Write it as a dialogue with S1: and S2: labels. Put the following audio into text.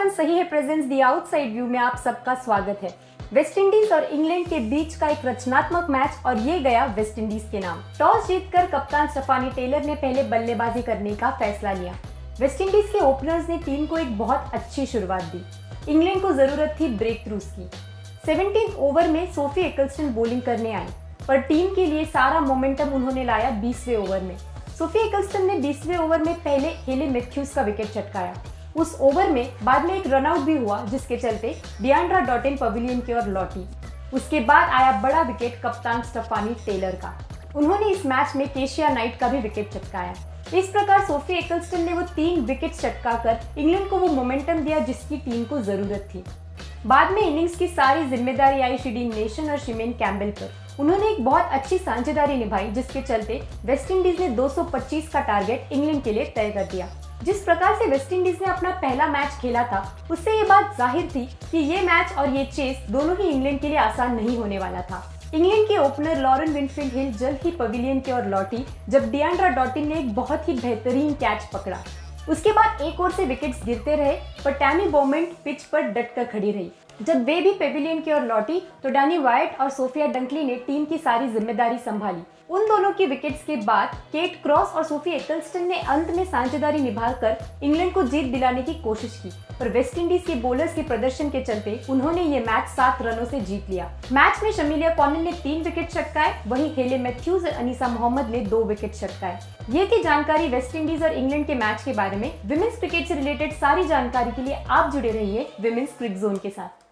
S1: Presence the outside view में आप सबका स्वागत है। वेस्ट इंडीज और इंग्लैंड के बीच का एक रचनात्मक मैच और ये गया वेस्ट इंडीज के नाम। टॉस जीतकर कप्तान स्टफानी टेलर ने पहले बल्लेबाजी करने का फैसला लिया। वेस्ट इंडीज के ओपनर्स ने टीम को एक बहुत अच्छी शुरुआत दी। इंग्लैंड को ज़रूरत थी ब्रेक थ्रूज की। सेवनटीन ओवर में सोफी एकल्स्टन बॉलिंग करने आई पर टीम के लिए सारा मोमेंटम उन्होंने लाया बीसवें ओवर में। सोफी एकल्स्टन ने बीसवें ओवर में पहले हेले मैथ्यूज का विकेट चटकाया। उस ओवर में बाद में एक रनआउट भी हुआ, जिसके चलते डियांड्रा डॉटिन पवेलियन की ओर लौटी। उसके बाद आया बड़ा विकेट कप्तान स्टफानी टेलर का। उन्होंने इस मैच में केशिया नाइट का भी विकेट चटकाया। इस प्रकार सोफी एकल्स्टन ने वो तीन विकेट चटकाकर इंग्लैंड को वो मोमेंटम दिया, जिसकी टीम को ज़रूरत थी। बाद में इनिंग्स की सारी ज़िम्मेदारी आई शिडीन नेशन और शिमेन कैम्बल पर। उन्होंने एक बहुत अच्छी साझेदारी निभाई, जिसके चलते वेस्ट इंडीज ने 225 का टारगेट इंग्लैंड के लिए तय कर दिया। जिस प्रकार से वेस्ट इंडीज ने अपना पहला मैच खेला था, उससे ये बात ज़ाहिर थी कि ये मैच और ये चेस दोनों ही इंग्लैंड के लिए आसान नहीं होने वाला था। इंग्लैंड के ओपनर लॉरेन विनफील्ड हिल जल्द ही पवेलियन की ओर लौटी, जब डियांड्रा डॉटिन ने एक बहुत ही बेहतरीन कैच पकड़ा। उसके बाद एक ओर से विकेट्स गिरते रहे, पर टैमी बोमेंट पिच पर डट कर खड़ी रही। जब वे भी पेविलियन की ओर लौटी तो डैनी वाइट और सोफिया डंकली ने टीम की सारी ज़िम्मेदारी संभाली। उन दोनों की विकेट्स के बाद केट क्रॉस और सोफी एकल्स्टन ने अंत में साझेदारी निभाकर इंग्लैंड को जीत दिलाने की कोशिश की, पर वेस्ट इंडीज के बोलर्स के प्रदर्शन के चलते उन्होंने ये मैच सात रनों से जीत लिया। मैच में शमीलिया कॉर्नल ने तीन विकेट चटकाए, वहीं हेले मैथ्यूज और अनिसा मोहम्मद ने दो विकेट चटकाए। ये थी जानकारी वेस्ट इंडीज और इंग्लैंड के मैच के बारे में। विमेंस क्रिकेट से रिलेटेड सारी जानकारी के लिए आप जुड़े रहिए विमेंस क्रिक जोन के साथ।